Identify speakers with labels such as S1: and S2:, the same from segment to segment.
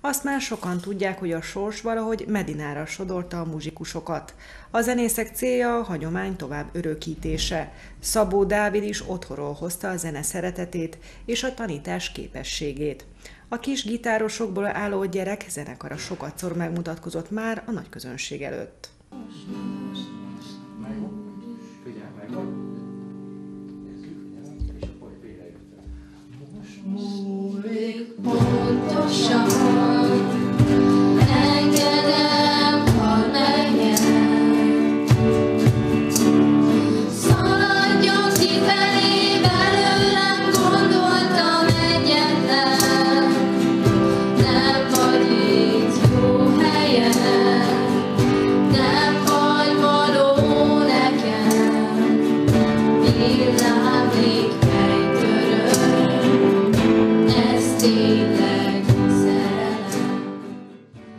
S1: Azt már sokan tudják, hogy a sors valahogy Medinára sodorta a muzsikusokat. A zenészek célja a hagyomány tovább örökítése. Szabó Dávid is otthonról hozta a zene szeretetét és a tanítás képességét. A kis gitárosokból álló gyerek zenekara sokatszor megmutatkozott már a nagy közönség előtt.
S2: múlik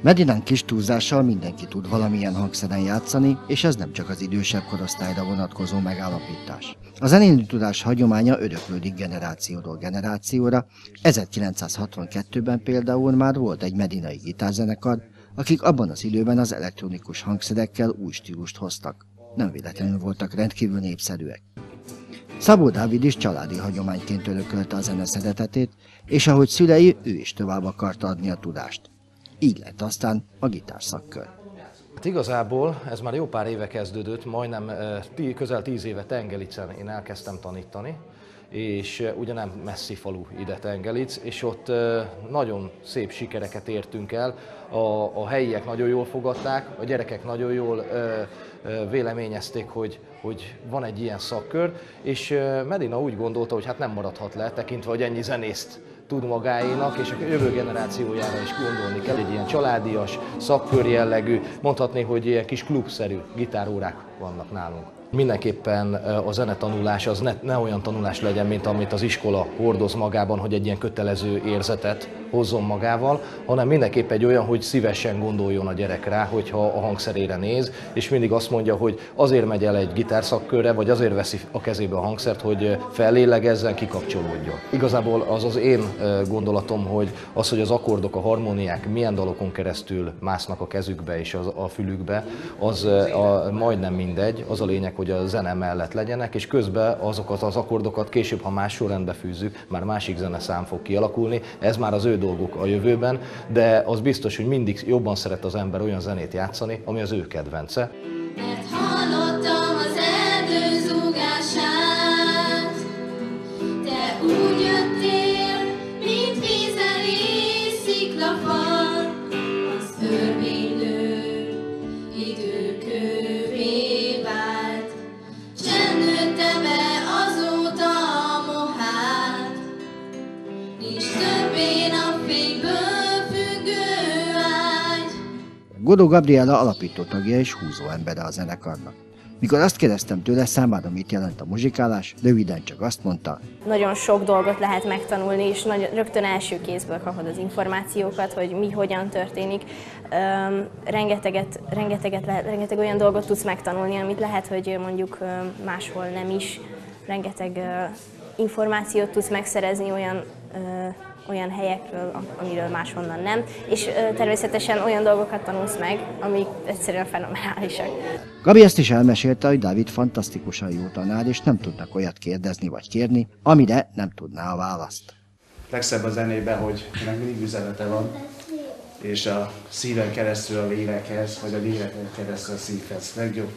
S3: Medinán kis túlzással mindenki tud valamilyen hangszeren játszani, és ez nem csak az idősebb korosztályra vonatkozó megállapítás. A zenélni tudás hagyománya öröklődik generációról generációra. 1962-ben például már volt egy medinai gitárzenekar, akik abban az időben az elektronikus hangszerekkel új stílust hoztak. Nem véletlenül voltak rendkívül népszerűek. Szabó Dávid is családi hagyományként örökölte a zene szeretetét, és ahogy szülei, ő is tovább akarta adni a tudást. Így lett aztán a gitárszakkör.
S4: Hát igazából ez már jó pár éve kezdődött, majdnem közel tíz éve Tengelicen én elkezdtem tanítani, és ugye nem messzi falu ide Tengelic, és ott nagyon szép sikereket értünk el. A, a helyiek nagyon jól fogadták, a gyerekek nagyon jól véleményezték, hogy, hogy van egy ilyen szakkör, és Medina úgy gondolta, hogy hát nem maradhat le, tekintve, hogy ennyi zenészt tud magáénak, és a jövő generációjára is gondolni kell. Egy ilyen családias, szakkör jellegű, mondhatni, hogy ilyen kis klubszerű gitárórák vannak nálunk. Mindenképpen a zenetanulás az ne, ne olyan tanulás legyen, mint amit az iskola hordoz magában, hogy egy ilyen kötelező érzetet hozzon magával, hanem mindenképp egy olyan, hogy szívesen gondoljon a gyerek rá, hogyha a hangszerére néz, és mindig azt mondja, hogy azért megy el egy gitárszakkörre, vagy azért veszi a kezébe a hangszert, hogy fellélegezzen, kikapcsolódjon. Igazából az az én gondolatom, hogy az, hogy az akkordok, a harmóniák milyen dalokon keresztül másznak a kezükbe és a fülükbe, az a, majdnem mindegy, az a lényeg, hogy a zene mellett legyenek, és közben azokat az akkordokat később, ha más sorrendbe fűzzük, már másik zeneszám fog kialakulni, ez már az ő dolguk a jövőben, de az biztos, hogy mindig jobban szeret az ember olyan zenét játszani, ami az ő kedvence. Mert
S3: Godó Gabriela alapító tagja és húzó embere a zenekarnak. Mikor azt kérdeztem tőle, számára mit jelent a muzsikálás, röviden csak azt mondta.
S5: Nagyon sok dolgot lehet megtanulni, és nagy, rögtön első kézből kapod az információkat, hogy mi hogyan történik. Um, rengeteget, rengeteget rengeteg olyan dolgot tudsz megtanulni, amit lehet, hogy mondjuk máshol nem is. Rengeteg információt tudsz megszerezni olyan olyan helyekről, amiről máshonnan nem, és természetesen olyan dolgokat tanulsz meg, amik egyszerűen fenomenálisak.
S3: Gabi ezt is elmesélte, hogy Dávid fantasztikusan jó tanár, és nem tudnak olyat kérdezni vagy kérni, amire nem tudná a választ.
S6: Legszebb a zenében, hogy ennek mindig üzenete van, és a szíven keresztül a lélekhez, vagy a léleken keresztül a szívhez. Legjobb,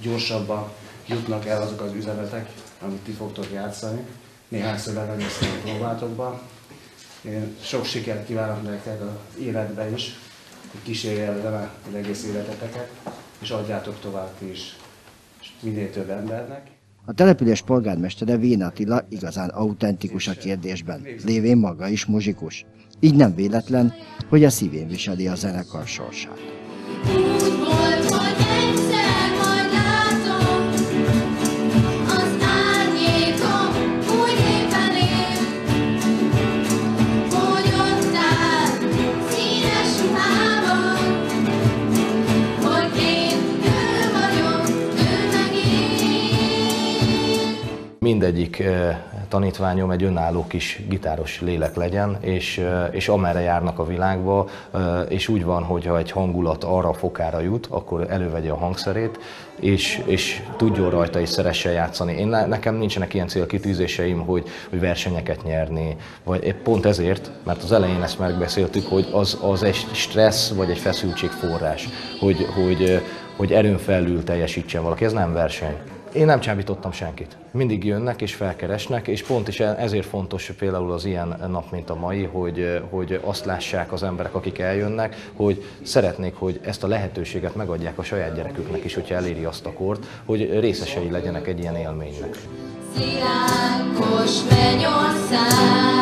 S6: gyorsabban jutnak el azok az üzenetek, amit ti fogtok játszani. Néhányszor legalább próbáltok be, én sok sikert kívánok nektek az életben is, hogy kísérje el az egész életeteket, és adjátok tovább is minél több embernek.
S3: A település polgármestere Vén Attila igazán autentikus a kérdésben, lévén maga is muzsikus. Így nem véletlen, hogy a szívén viseli a zenekar sorsát.
S4: Mindegyik tanítványom egy önálló kis gitáros lélek legyen, és, és amerre járnak a világba, és úgy van, hogyha egy hangulat arra fokára jut, akkor elővegye a hangszerét, és, és tudjon rajta és szeressen játszani. Én nekem nincsenek ilyen célkitűzéseim, hogy, hogy versenyeket nyerni, vagy épp pont ezért, mert az elején ezt megbeszéltük, hogy az, az egy stressz vagy egy feszültség forrás, hogy, hogy, hogy erőn felül teljesítsen valaki, ez nem verseny. Én nem csábítottam senkit. Mindig jönnek és felkeresnek, és pont is ezért fontos például az ilyen nap, mint a mai, hogy, hogy azt lássák az emberek, akik eljönnek, hogy szeretnék, hogy ezt a lehetőséget megadják a saját gyereküknek is, hogyha eléri azt a kort, hogy részesei legyenek egy ilyen élménynek.
S2: Szilánkos mennyország,